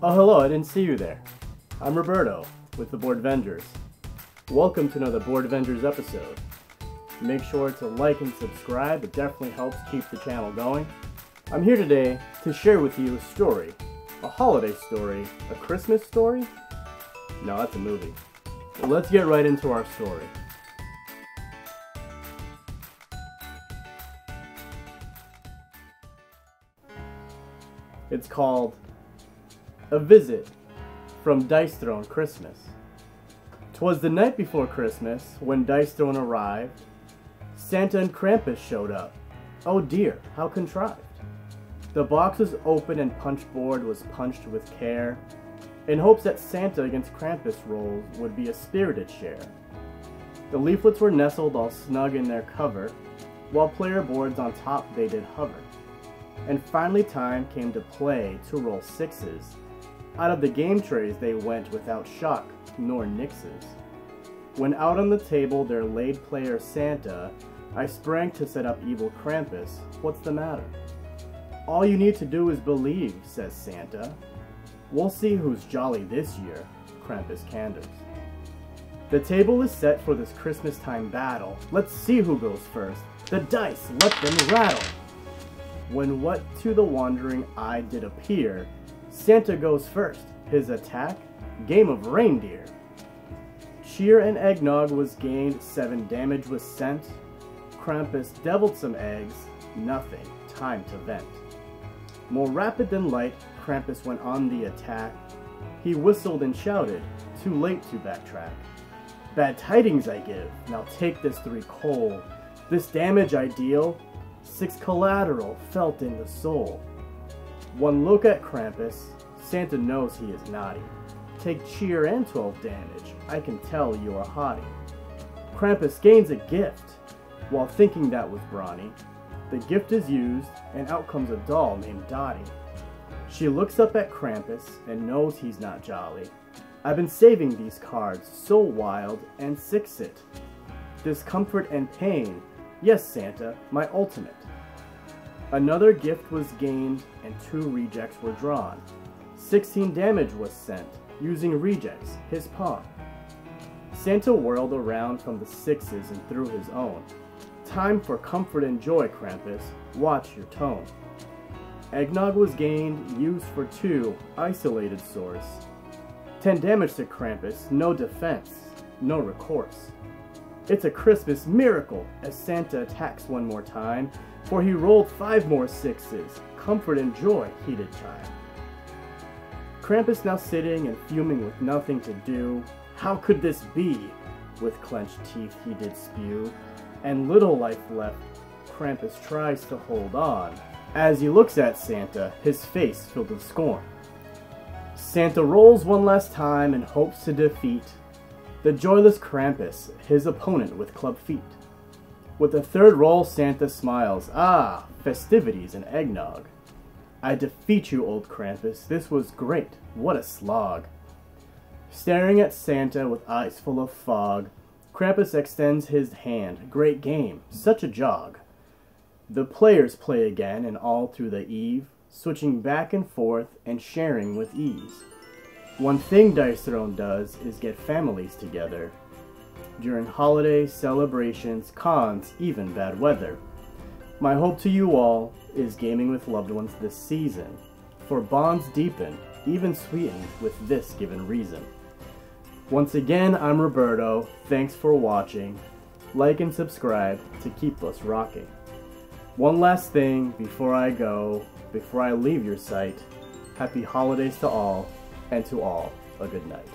Oh, hello, I didn't see you there. I'm Roberto with the Boardvengers. Welcome to another Boardvengers episode. Make sure to like and subscribe, it definitely helps keep the channel going. I'm here today to share with you a story. A holiday story. A Christmas story? No, that's a movie. Let's get right into our story. It's called A Visit from Dice Throne Christmas. 'Twas the night before Christmas when Dice Throne arrived. Santa and Krampus showed up. Oh dear, how contrived. The box was open and punchboard was punched with care, in hopes that Santa against Krampus rolls would be a spirited share. The leaflets were nestled all snug in their cover, while player boards on top they did hover. And finally time came to play to roll sixes. Out of the game trays they went without shock nor nixes. When out on the table there laid player Santa, I sprang to set up evil Krampus. What's the matter? All you need to do is believe, says Santa. We'll see who's jolly this year, Krampus candors. The table is set for this Christmas time battle. Let's see who goes first. The dice, let them rattle. When what to the wandering eye did appear, Santa goes first. His attack, game of reindeer. Cheer and eggnog was gained, seven damage was sent. Krampus deviled some eggs, nothing, time to vent. More rapid than light, Krampus went on the attack. He whistled and shouted, too late to backtrack. Bad tidings I give, now take this three coal. This damage I deal, six collateral felt in the soul. One look at Krampus, Santa knows he is naughty. Take cheer and 12 damage, I can tell you are haughty. Krampus gains a gift, while thinking that was brawny. The gift is used, and out comes a doll named Dottie. She looks up at Krampus and knows he's not jolly. I've been saving these cards, so wild and six it. Discomfort and pain, yes Santa, my ultimate. Another gift was gained and two rejects were drawn. 16 damage was sent, using rejects, his pawn. Santa whirled around from the sixes and threw his own. Time for comfort and joy, Krampus. Watch your tone. Eggnog was gained, used for two, isolated source. 10 damage to Krampus, no defense, no recourse. It's a Christmas miracle as Santa attacks one more time, for he rolled five more sixes. Comfort and joy heated time. Krampus now sitting and fuming with nothing to do. How could this be? With clenched teeth he did spew, and little life left. Krampus tries to hold on. As he looks at Santa, his face filled with scorn. Santa rolls one last time and hopes to defeat the joyless Krampus, his opponent with club feet. With the third roll, Santa smiles. Ah, festivities and eggnog. I defeat you, old Krampus. This was great. What a slog. Staring at Santa with eyes full of fog, Krampus extends his hand. Great game. Such a jog. The players play again and all through the eve, switching back and forth and sharing with ease. One thing Dice Throne does is get families together. During holidays, celebrations, cons, even bad weather. My hope to you all is gaming with loved ones this season, for bonds deepen, even sweeten with this given reason. Once again, I'm Roberto. Thanks for watching. Like and subscribe to keep us rocking. One last thing before I go, before I leave your sight. Happy holidays to all, and to all, a good night.